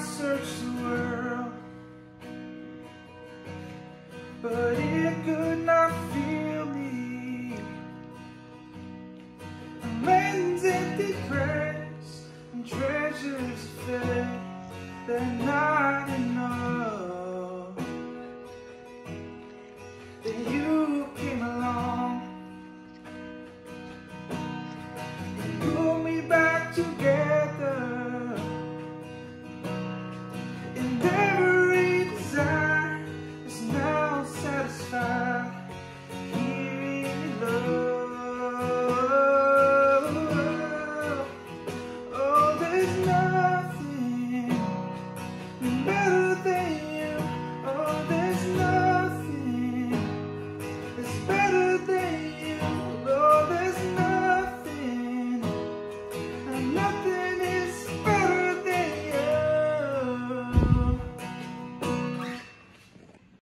search the world. But it could not feel me. A man's empty depressed and treasures fed That night Bye.